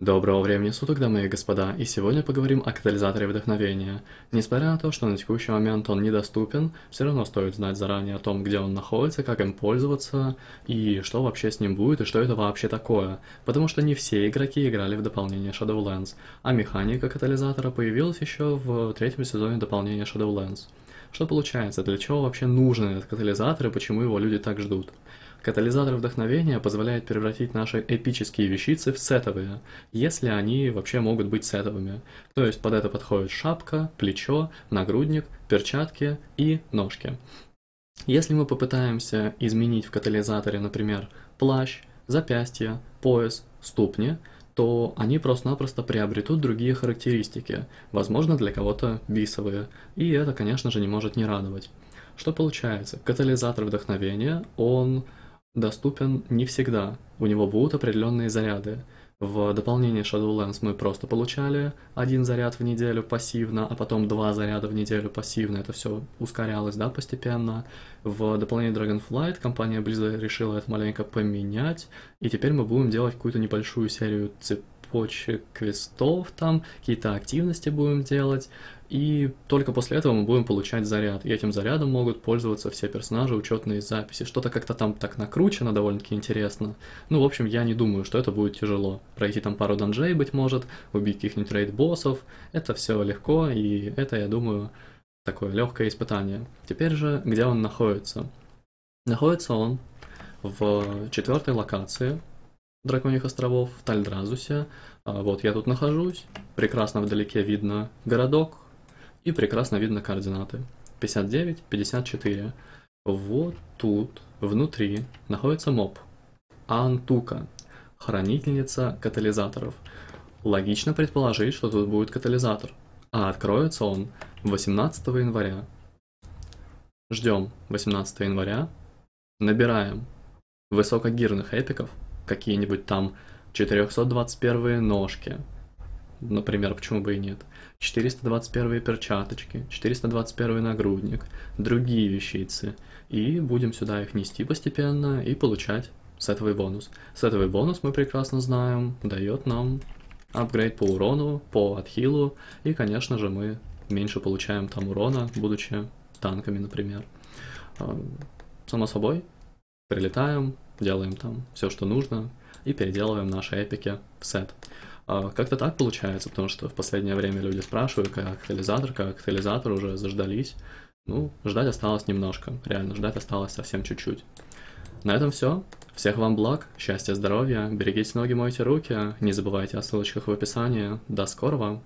Доброго времени суток, дамы и господа, и сегодня поговорим о катализаторе вдохновения. Несмотря на то, что на текущий момент он недоступен, все равно стоит знать заранее о том, где он находится, как им пользоваться, и что вообще с ним будет, и что это вообще такое. Потому что не все игроки играли в дополнение Shadowlands, а механика катализатора появилась еще в третьем сезоне дополнения Shadowlands. Что получается, для чего вообще нужен этот катализатор и почему его люди так ждут? Катализатор вдохновения позволяет превратить наши эпические вещицы в сетовые, если они вообще могут быть сетовыми. То есть под это подходит шапка, плечо, нагрудник, перчатки и ножки. Если мы попытаемся изменить в катализаторе, например, плащ, запястье, пояс, ступни, то они просто-напросто приобретут другие характеристики, возможно для кого-то бисовые, и это, конечно же, не может не радовать. Что получается? Катализатор вдохновения, он доступен не всегда. У него будут определенные заряды. В дополнение Shadowlands мы просто получали один заряд в неделю пассивно, а потом два заряда в неделю пассивно. Это все ускорялось, да, постепенно. В дополнение Dragonflight компания Blizzard решила это маленько поменять, и теперь мы будем делать какую-то небольшую серию цепочек квестов там, какие-то активности будем делать, и только после этого мы будем получать заряд. И этим зарядом могут пользоваться все персонажи, учетные записи. Что-то как-то там так накручено, довольно-таки интересно. Ну, в общем, я не думаю, что это будет тяжело. Пройти там пару данжей, быть может, убить каких-нибудь рейд-боссов. Это все легко, и это, я думаю, такое легкое испытание. Теперь же, где он находится? Находится он в четвертой локации Драконьих островов, Тальдразусе. А, вот я тут нахожусь. Прекрасно вдалеке видно городок, и прекрасно видно координаты. 59, 54. Вот тут, внутри, находится моб. Антука, хранительница катализаторов. Логично предположить, что тут будет катализатор. А откроется он 18 января. Ждем 18 января. Набираем высокогирных эпиков, какие-нибудь там 421 ножки, например, почему бы и нет. 421 перчаточки, 421 нагрудник, другие вещицы. И будем сюда их нести постепенно и получать сетовый бонус. Сетовый бонус, мы прекрасно знаем, дает нам апгрейд по урону, по отхилу, и, конечно же, мы меньше получаем там урона, будучи танками, например. А, само собой, прилетаем, делаем там все, что нужно, и переделываем наши эпики в сет. А, как-то так получается, потому что в последнее время люди спрашивают, как катализатор, как катализатор уже заждались. Ну, ждать осталось немножко, реально, ждать осталось совсем чуть-чуть. На этом все. Всех вам благ, счастья, здоровья, берегите ноги, мойте руки, не забывайте о ссылочках в описании. До скорого!